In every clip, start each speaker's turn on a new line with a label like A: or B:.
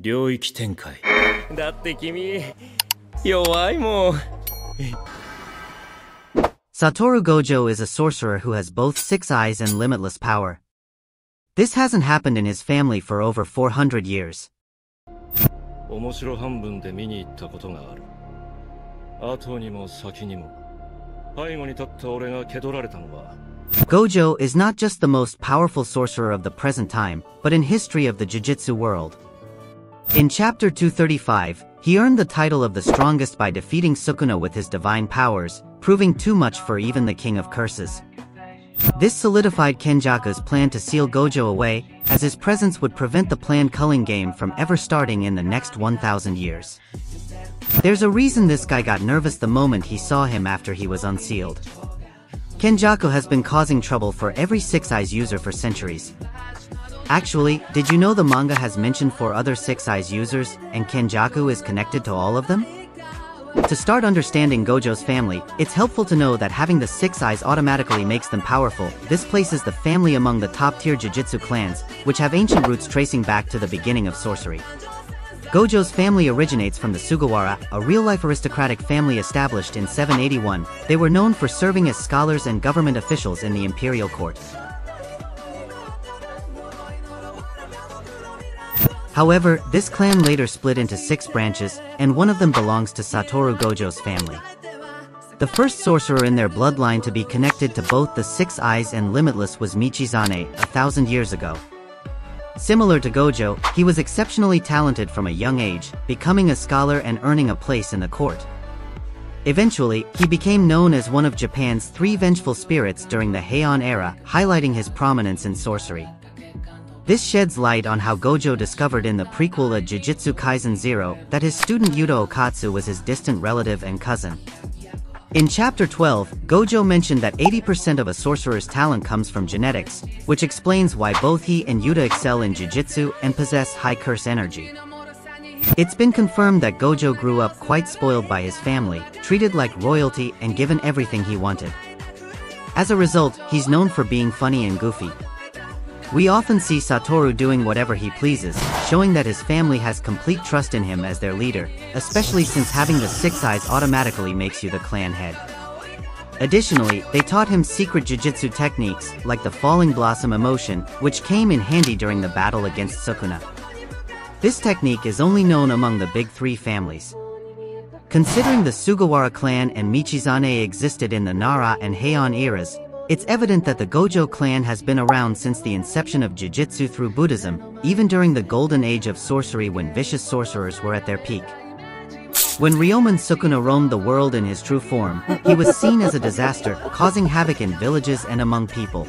A: 領域展開だって君弱いもん
B: Satoru Gojo is a sorcerer who has both six eyes and limitless power. This hasn't happened in his family for over 400 years.
A: 面白半分で見に行ったことがある後にも先にも背後に立った俺が蹴取られたのは
B: Gojo is not just the most powerful sorcerer of the present time, but in history of the Jujutsu world. In chapter 235, he earned the title of the strongest by defeating Sukuna with his divine powers, proving too much for even the king of curses. This solidified Kenjaku's plan to seal Gojo away, as his presence would prevent the planned culling game from ever starting in the next 1000 years. There's a reason this guy got nervous the moment he saw him after he was unsealed. Kenjaku has been causing trouble for every Six Eyes user for centuries. Actually, did you know the manga has mentioned four other Six Eyes users, and Kenjaku is connected to all of them? To start understanding Gojo's family, it's helpful to know that having the Six Eyes automatically makes them powerful. This places the family among the top-tier Jujutsu clans, which have ancient roots tracing back to the beginning of sorcery. Gojo's family originates from the Sugawara, a real-life aristocratic family established in 781. They were known for serving as scholars and government officials in the imperial court. However, this clan later split into six branches, and one of them belongs to Satoru Gojo's family. The first sorcerer in their bloodline to be connected to both the Six Eyes and Limitless was Michizane, a thousand years ago. Similar to Gojo, he was exceptionally talented from a young age, becoming a scholar and earning a place in the court. Eventually, he became known as one of Japan's three vengeful spirits during the Heian era, highlighting his prominence in sorcery. This sheds light on how Gojo discovered in the prequel of Jujutsu Kaisen Zero that his student Yuta Okkotsu was his distant relative and cousin. In Chapter 12, Gojo mentioned that 80% of a sorcerer's talent comes from genetics, which explains why both he and Yuta excel in Jujutsu and possess high curse energy. It's been confirmed that Gojo grew up quite spoiled by his family, treated like royalty and given everything he wanted. As a result, he's known for being funny and goofy, we often see Satoru doing whatever he pleases, showing that his family has complete trust in him as their leader, especially since having the six eyes automatically makes you the clan head. Additionally, they taught him secret jujutsu techniques, like the falling blossom emotion, which came in handy during the battle against Sukuna. This technique is only known among the big three families. Considering the Sugawara clan and Michizane existed in the Nara and Heian eras, it's evident that the Gojo clan has been around since the inception of Jujutsu through Buddhism, even during the golden age of sorcery when vicious sorcerers were at their peak. When Ryomen Sukuna roamed the world in his true form, he was seen as a disaster, causing havoc in villages and among people.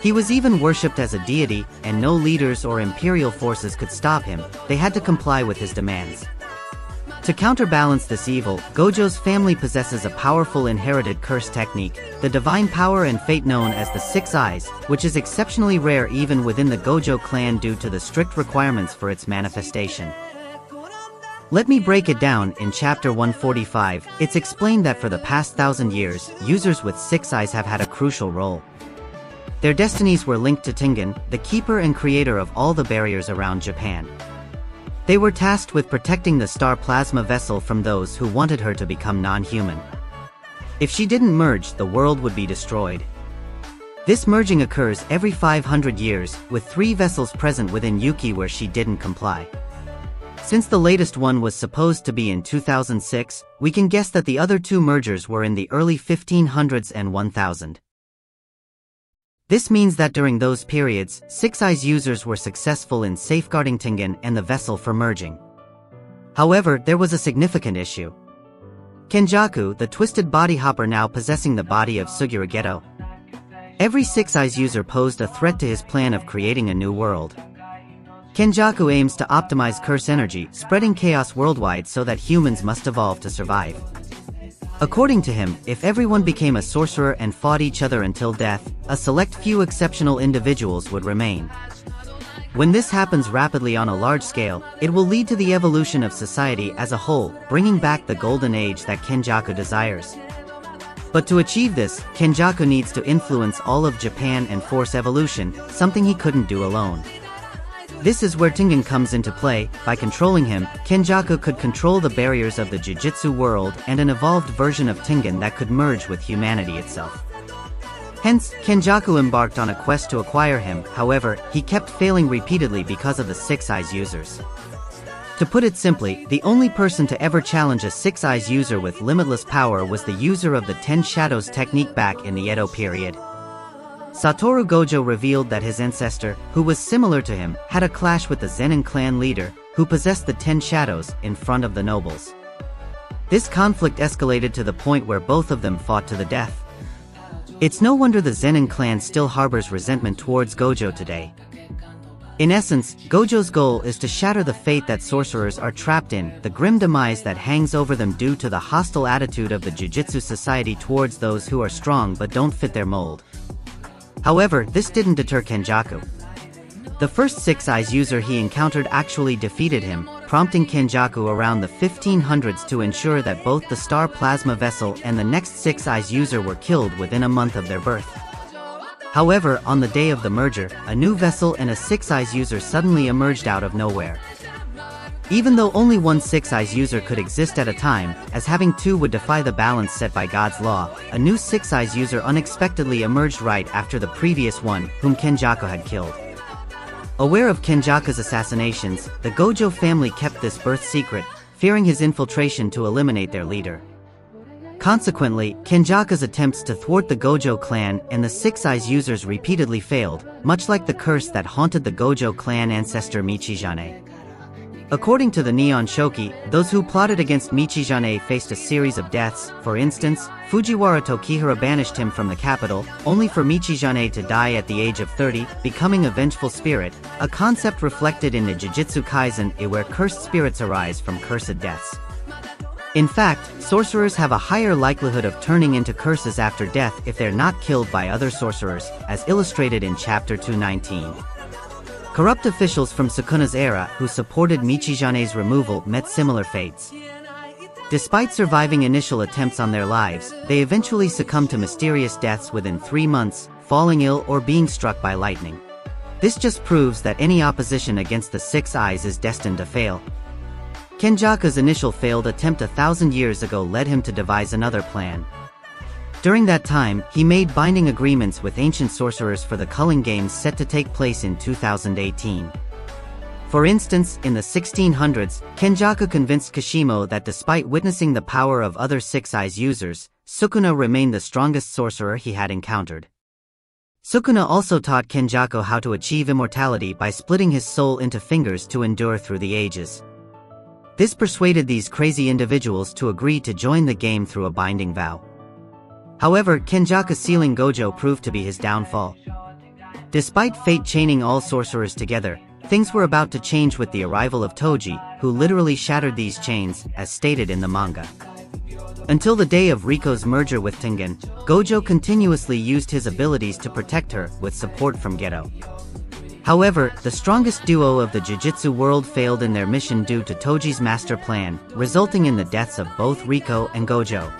B: He was even worshipped as a deity, and no leaders or imperial forces could stop him, they had to comply with his demands. To counterbalance this evil, Gojo's family possesses a powerful inherited curse technique, the divine power and fate known as the Six Eyes, which is exceptionally rare even within the Gojo clan due to the strict requirements for its manifestation. Let me break it down, in chapter 145, it's explained that for the past thousand years, users with Six Eyes have had a crucial role. Their destinies were linked to Tengen, the keeper and creator of all the barriers around Japan. They were tasked with protecting the star plasma vessel from those who wanted her to become non-human. If she didn't merge, the world would be destroyed. This merging occurs every 500 years, with three vessels present within Yuki where she didn't comply. Since the latest one was supposed to be in 2006, we can guess that the other two mergers were in the early 1500s and 1000. This means that during those periods, Six Eyes users were successful in safeguarding Tengen and the vessel from merging. However, there was a significant issue. Kenjaku, the twisted body hopper now possessing the body of Suguru Geto. Every Six Eyes user posed a threat to his plan of creating a new world. Kenjaku aims to optimize curse energy, spreading chaos worldwide so that humans must evolve to survive. According to him, if everyone became a sorcerer and fought each other until death, a select few exceptional individuals would remain. When this happens rapidly on a large scale, it will lead to the evolution of society as a whole, bringing back the golden age that Kenjaku desires. But to achieve this, Kenjaku needs to influence all of Japan and force evolution, something he couldn't do alone. This is where Tengen comes into play, by controlling him, Kenjaku could control the barriers of the Jujutsu world and an evolved version of Tengen that could merge with humanity itself. Hence, Kenjaku embarked on a quest to acquire him, however, he kept failing repeatedly because of the Six Eyes users. To put it simply, the only person to ever challenge a Six Eyes user with limitless power was the user of the Ten Shadows technique back in the Edo period. Satoru Gojo revealed that his ancestor, who was similar to him, had a clash with the Zenin clan leader, who possessed the Ten Shadows, in front of the nobles. This conflict escalated to the point where both of them fought to the death. It's no wonder the Zenin clan still harbors resentment towards Gojo today. In essence, Gojo's goal is to shatter the fate that sorcerers are trapped in, the grim demise that hangs over them due to the hostile attitude of the Jujutsu society towards those who are strong but don't fit their mold. However, this didn't deter Kenjaku. The first Six Eyes user he encountered actually defeated him, prompting Kenjaku around the 1500s to ensure that both the Star Plasma Vessel and the next Six Eyes user were killed within a month of their birth. However, on the day of the merger, a new vessel and a Six Eyes user suddenly emerged out of nowhere. Even though only one Six Eyes user could exist at a time, as having two would defy the balance set by God's law, a new Six Eyes user unexpectedly emerged right after the previous one, whom Kenjaku had killed. Aware of Kenjaku's assassinations, the Gojo family kept this birth secret, fearing his infiltration to eliminate their leader. Consequently, Kenjaku's attempts to thwart the Gojo clan and the Six Eyes users repeatedly failed, much like the curse that haunted the Gojo clan ancestor Michizane. According to the Nihon Shoki, those who plotted against Michizane faced a series of deaths, for instance, Fujiwara Tokihira banished him from the capital, only for Michizane to die at the age of 30, becoming a vengeful spirit, a concept reflected in the Jujutsu Kaisen where cursed spirits arise from cursed deaths. In fact, sorcerers have a higher likelihood of turning into curses after death if they're not killed by other sorcerers, as illustrated in Chapter 219. Corrupt officials from Sukuna's era who supported Michizane's removal met similar fates. Despite surviving initial attempts on their lives, they eventually succumbed to mysterious deaths within three months, falling ill or being struck by lightning. This just proves that any opposition against the Six Eyes is destined to fail. Kenjaku's initial failed attempt a thousand years ago led him to devise another plan. During that time, he made binding agreements with ancient sorcerers for the Culling Games set to take place in 2018. For instance, in the 1600s, Kenjaku convinced Kashimo that despite witnessing the power of other Six Eyes users, Sukuna remained the strongest sorcerer he had encountered. Sukuna also taught Kenjaku how to achieve immortality by splitting his soul into fingers to endure through the ages. This persuaded these crazy individuals to agree to join the game through a binding vow. However, Kenjaku sealing Gojo proved to be his downfall. Despite fate chaining all sorcerers together, things were about to change with the arrival of Toji, who literally shattered these chains, as stated in the manga. Until the day of Riko's merger with Tengen, Gojo continuously used his abilities to protect her, with support from Geto. However, the strongest duo of the Jujutsu world failed in their mission due to Toji's master plan, resulting in the deaths of both Riko and Gojo.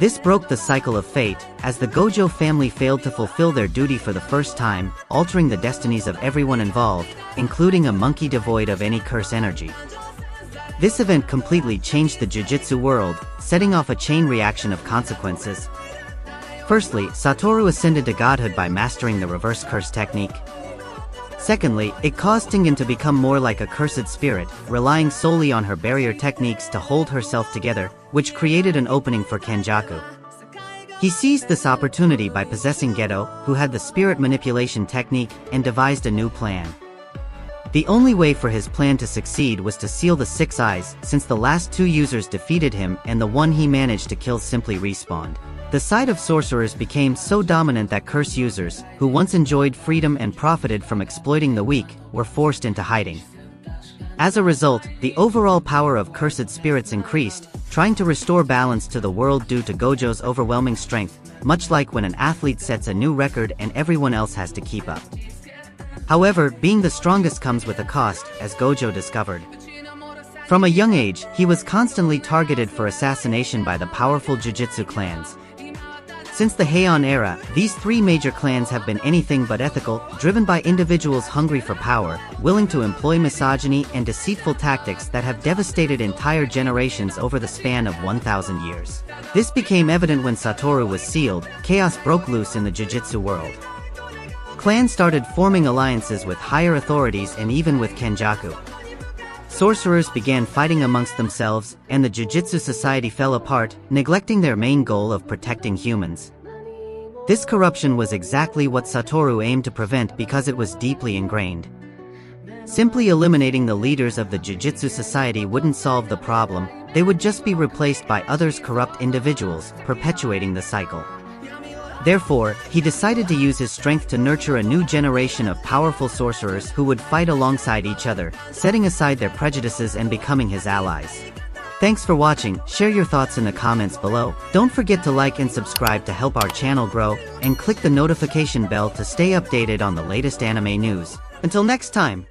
B: This broke the cycle of fate, as the Gojo family failed to fulfill their duty for the first time, altering the destinies of everyone involved, including a monkey devoid of any curse energy. This event completely changed the Jujutsu world, setting off a chain reaction of consequences. Firstly, Satoru ascended to godhood by mastering the reverse curse technique. Secondly, it caused Tengen to become more like a cursed spirit, relying solely on her barrier techniques to hold herself together, which created an opening for Kenjaku. He seized this opportunity by possessing Geto, who had the spirit manipulation technique, and devised a new plan. The only way for his plan to succeed was to seal the Six Eyes, since the last two users defeated him and the one he managed to kill simply respawned. The side of sorcerers became so dominant that curse users, who once enjoyed freedom and profited from exploiting the weak, were forced into hiding. As a result, the overall power of cursed spirits increased, trying to restore balance to the world due to Gojo's overwhelming strength, much like when an athlete sets a new record and everyone else has to keep up. However, being the strongest comes with a cost, as Gojo discovered. From a young age, he was constantly targeted for assassination by the powerful Jujutsu clans. Since the Heian era, these three major clans have been anything but ethical, driven by individuals hungry for power, willing to employ misogyny and deceitful tactics that have devastated entire generations over the span of 1,000 years. This became evident when Satoru was sealed, chaos broke loose in the Jujutsu world. Clans started forming alliances with higher authorities and even with Kenjaku. Sorcerers began fighting amongst themselves, and the Jujutsu Society fell apart, neglecting their main goal of protecting humans. This corruption was exactly what Satoru aimed to prevent because it was deeply ingrained. Simply eliminating the leaders of the Jujutsu Society wouldn't solve the problem, they would just be replaced by others corrupt individuals, perpetuating the cycle. Therefore, he decided to use his strength to nurture a new generation of powerful sorcerers who would fight alongside each other, setting aside their prejudices and becoming his allies. Thanks for watching, share your thoughts in the comments below. Don't forget to like and subscribe to help our channel grow, and click the notification bell to stay updated on the latest anime news. Until next time!